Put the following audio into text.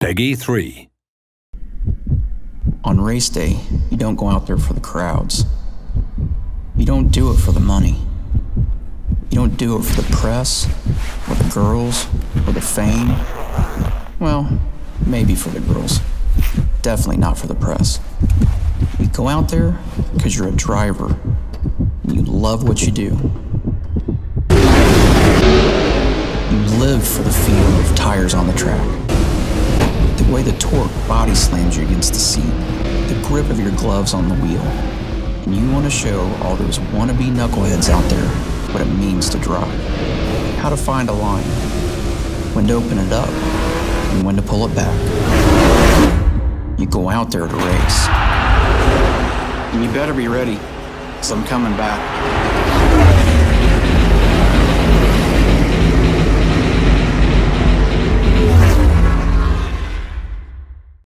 Peggy 3. On race day, you don't go out there for the crowds. You don't do it for the money. You don't do it for the press, or the girls, or the fame. Well, maybe for the girls. Definitely not for the press. You go out there because you're a driver. You love what you do. You live for the feel of tires on the track. The way the torque body slams you against the seat. The grip of your gloves on the wheel. And you want to show all those wannabe knuckleheads out there what it means to drive. How to find a line. When to open it up. And when to pull it back. You go out there to race. And you better be ready, because I'm coming back.